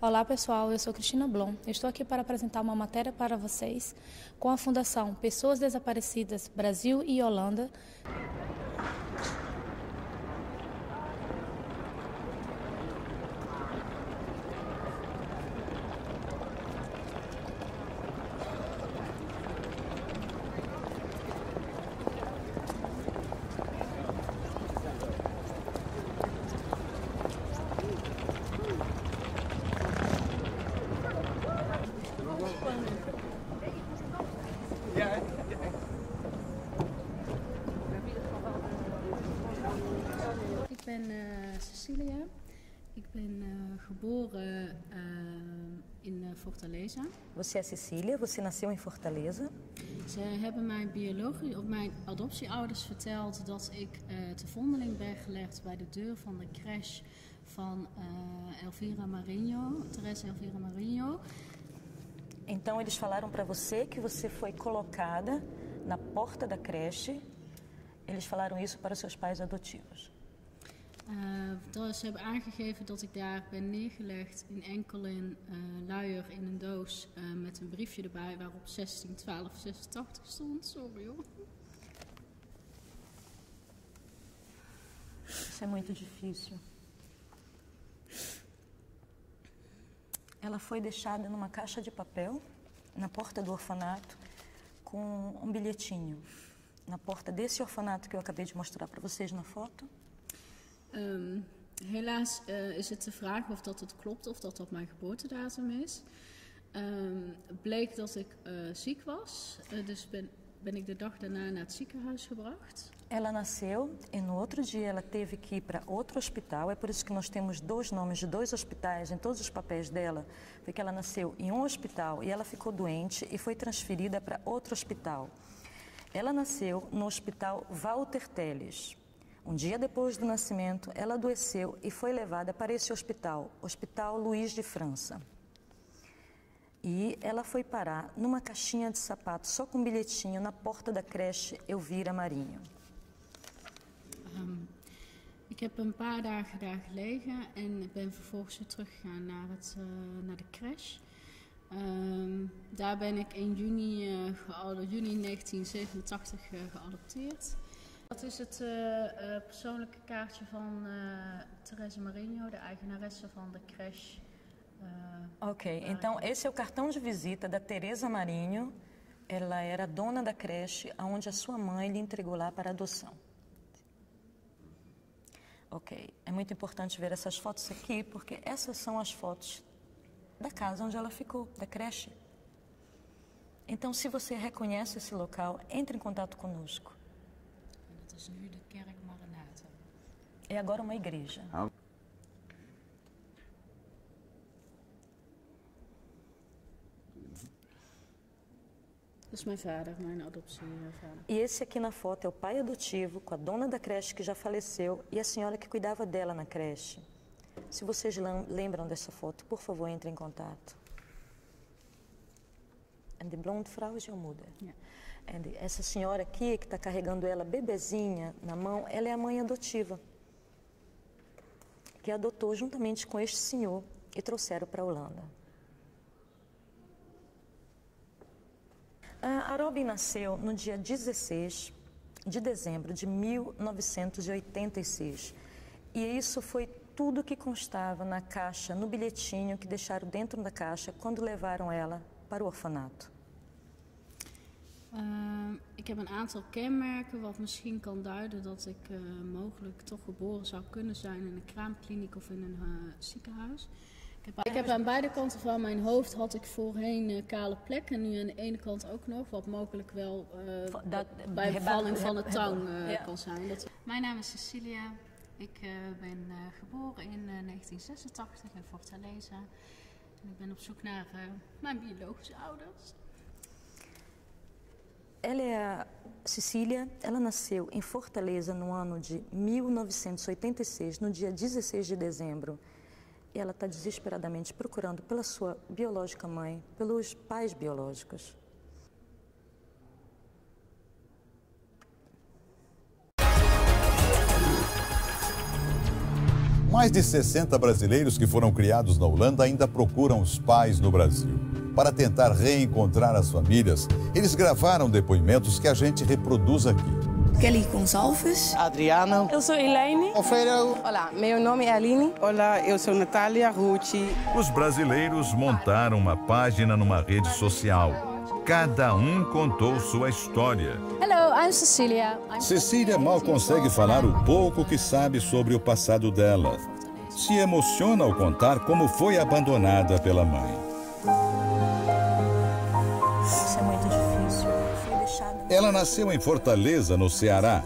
Olá pessoal, eu sou Cristina Blom. Estou aqui para apresentar uma matéria para vocês com a Fundação Pessoas Desaparecidas Brasil e Holanda. Ik ben uh, Cecilia. Ik ben uh, geboren uh, in Fortaleza. Você é Cecília, você nasceu em Fortaleza. Ze hebben mijn biologie, of mijn adoptieouders verteld dat ik te vondeling ben gelegd bij de deur van de crash van Elvira Marinho, Teresa Elvira Marinho. Então eles falaram para você que você foi colocada na porta da creche. Eles falaram isso para seus pais adotivos. Uh, ze hebben aangegeven dat ik daar ben neergelegd in enkel in uh, luier in een doos uh, met een briefje erbij waarop 16 12 86 stond. Sorry hoor. Isso é muito difícil. Ela foi deixada numa caixa de papel na porta do orfanato com um bilhetinho. Na porta desse orfanato que eu acabei de mostrar para vocês na foto. Um, helaas uh, is het de vraag of dat het klopt of dat dat mijn geboortedatum is. Um, bleek dat ik uh, ziek was, uh, dus ben, ben ik de dag daarna naar het ziekenhuis gebracht. Ela nasceu e no outro dia ela teve que ir para outro hospital. É por isso que nós temos dois nomes de dois hospitais em todos os papéis dela, porque ela nasceu em um hospital e ela ficou doente e foi transferida para outro hospital. Ela nasceu no Hospital Walter Teles. Um dia depois do nascimento, ela adoeceu e foi levada para esse hospital, Hospital Luiz de França. E ela foi parar numa caixinha de sapato, só com um bilhetinho, na porta da creche Elvira Marinho. Um, ik heb een paar dagen daar gelegen en ben vervolgens weer teruggegaan naar, het, uh, naar de. Um, daar ben ik in juni, uh, juni 1987 uh, geadopteerd. Dat is het uh, uh, persoonlijke kaartje van uh, Teresa Marinho, de eigenaresse van de crash. ok, então esse é o cartão de visita da Teresa Marinho. Ela era dona da creche onde a sua mãe lhe entregou lá para adoção. Ok, é muito importante ver essas fotos aqui, porque essas são as fotos da casa onde ela ficou, da creche. Então, se você reconhece esse local, entre em contato conosco. Is nu de kerk Maranatha. É agora uma igreja. Ah. Vader, adoptievader. E esse aqui na foto é o pai adotivo com a dona da creche que já faleceu e a senhora que cuidava dela na creche. Se vocês lembram dessa foto, por favor, entre em contato. And the blonde Frau is your mother. Yeah. And essa senhora aqui que está carregando ela bebezinha na mão, ela é a mãe adotiva que adotou juntamente com este senhor e trouxeram para a Holanda. A Robin nasceu no dia 16 de dezembro de 1986 e isso foi tudo que constava na caixa, no bilhetinho que deixaram dentro da caixa quando levaram ela para o orfanato. Uh, ik heb een aantal kenmerken wat misschien kan duiden dat ik uh, mogelijk toch geboren zou kunnen zijn in een kraamkliniek of in een uh, ziekenhuis. Ik heb, ik heb, aan beide kanten van mijn hoofd had ik voorheen kale plekken en nu aan de ene kant ook nog, wat mogelijk wel dat, bij bevalling van de tang ja. kan zijn. Dat... Mijn naam is Cecilia. Ik ben geboren in 1986 in Fortaleza. En ik ben op zoek naar mijn biologische ouders. Ela é a Cecília, ela nasceu em Fortaleza no ano de 1986, no dia 16 de dezembro. E ela está desesperadamente procurando pela sua biológica mãe, pelos pais biológicos. Mais de 60 brasileiros que foram criados na Holanda ainda procuram os pais no Brasil. Para tentar reencontrar as famílias, eles gravaram depoimentos que a gente reproduz aqui. Kelly Gonçalves. Adriana. Eu sou Elaine. Alfredo. Olá, meu nome é Aline. Olá, eu sou Natália Rucci. Os brasileiros montaram uma página numa rede social. Cada um contou sua história. Hello, I'm Cecília. Cecília mal consegue falar o pouco que sabe sobre o passado dela. Se emociona ao contar como foi abandonada pela mãe. Ela nasceu em Fortaleza, no Ceará.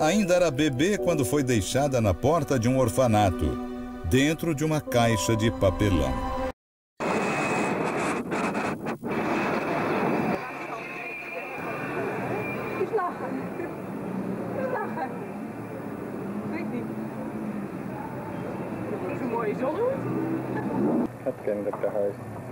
Ainda era bebê quando foi deixada na porta de um orfanato, dentro de uma caixa de papelão. Hetken, että haista. Eu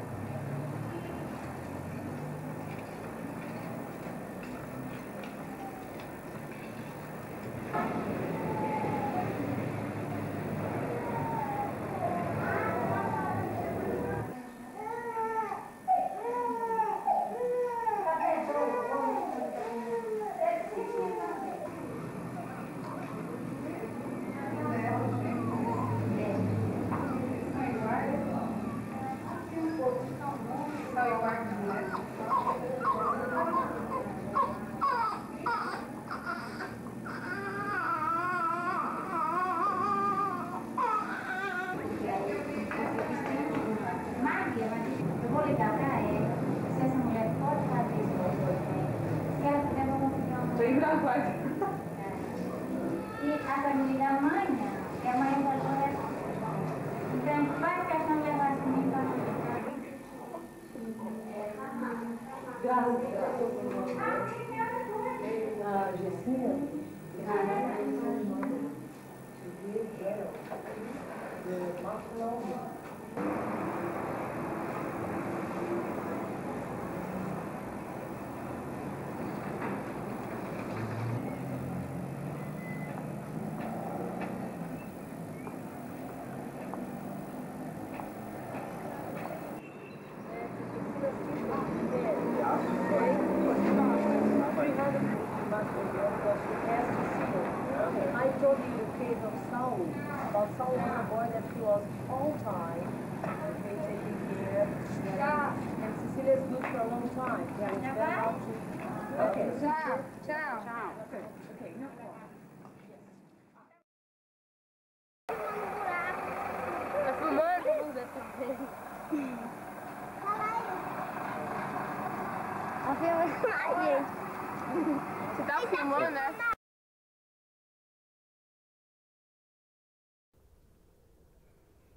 Sem gravar. E a família da mãe, não. E a mãe falou essa. Então, vai que essa mulher vai se me I of Saul. About Saul was a boy that he was all time. Okay, taking care. And Cecilia is good for a long time. Yeah, it's very hard to. Okay. Tchau, tchau. Tchau. Okay. Okay. No problem. Tá filmando dessa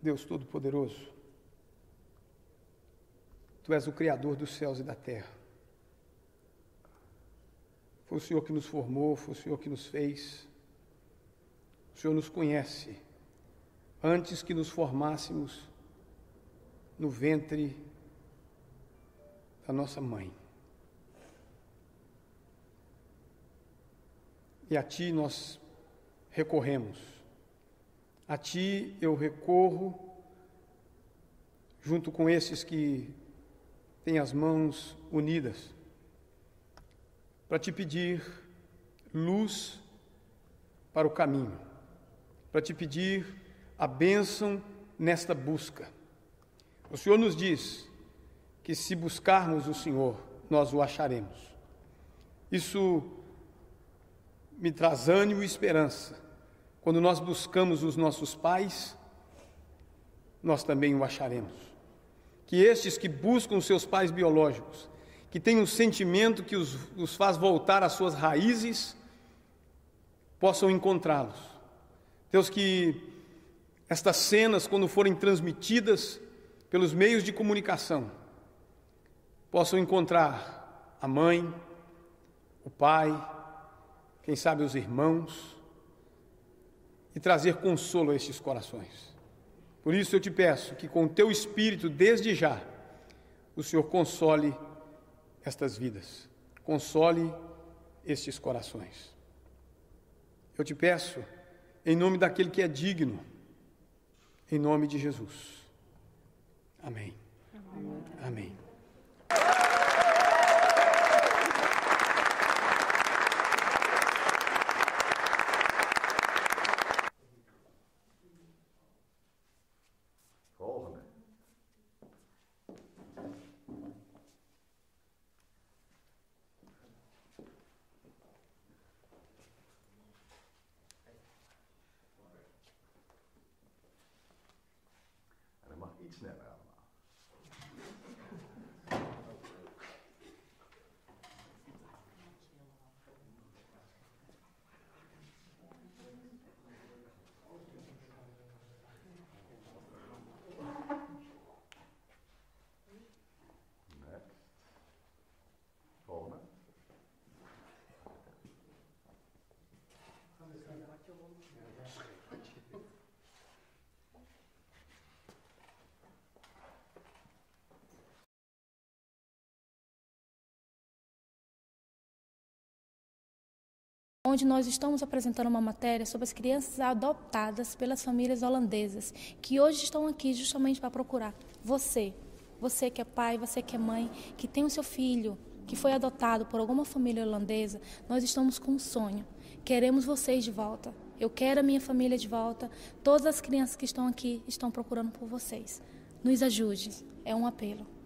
Deus Todo-Poderoso, Tu és o Criador dos céus e da terra. Foi o Senhor que nos formou, foi o Senhor que nos fez. O Senhor nos conhece antes que nos formássemos no ventre da nossa mãe. E a Ti nós recorremos. A Ti eu recorro, junto com esses que têm as mãos unidas, para Te pedir luz para o caminho, para Te pedir a bênção nesta busca. O Senhor nos diz que se buscarmos o Senhor, nós o acharemos. Isso me traz ânimo e esperança. Quando nós buscamos os nossos pais, nós também o acharemos. Que estes que buscam seus pais biológicos, que têm um sentimento que os, os faz voltar às suas raízes, possam encontrá-los. Deus, que estas cenas, quando forem transmitidas pelos meios de comunicação, possam encontrar a mãe, o pai, quem sabe os irmãos, e trazer consolo a estes corações. Por isso eu te peço que com teu espírito, desde já, o Senhor console estas vidas, console estes corações. Eu te peço, em nome daquele que é digno, Em nome de Jesus. Amém. Amém. Volgende. Iets sneller allemaal. Next. Volgende. Onde nós estamos apresentando uma matéria sobre as crianças adotadas pelas famílias holandesas, que hoje estão aqui justamente para procurar você, você que é pai, você que é mãe, que tem o seu filho que foi adotado por alguma família holandesa, nós estamos com um sonho. Queremos vocês de volta. Eu quero a minha família de volta. Todas as crianças que estão aqui estão procurando por vocês. Nos ajude. É um apelo.